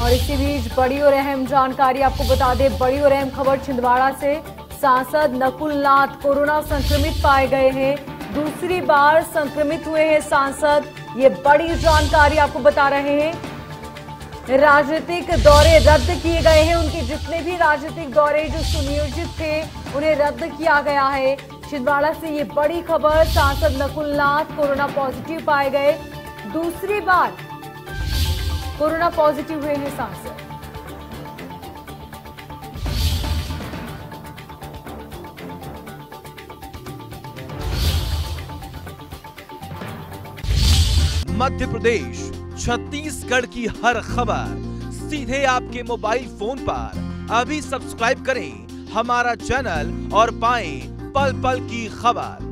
और इसी बीच बड़ी और अहम जानकारी आपको बता दें, बड़ी और अहम खबर छिंदवाड़ा से, सांसद नकुल नाथ कोरोना संक्रमित पाए गए हैं। दूसरी बार संक्रमित हुए हैं सांसद, ये बड़ी जानकारी आपको बता रहे हैं। राजनीतिक दौरे रद्द किए गए हैं, उनके जितने भी राजनीतिक दौरे जो सुनियोजित थे, उन्हें रद्द किया गया है। छिंदवाड़ा से ये बड़ी खबर, सांसद नकुल नाथ कोरोना पॉजिटिव पाए गए। दूसरी बार कोरोना पॉजिटिव हुए हैं सांसद मध्य प्रदेश, छत्तीसगढ़ की हर खबर, सीधे आपके मोबाइल फ़ोन पर। अभी सब्सक्राइब करें हमारा चैनल और पाएँ पल पल की खबर।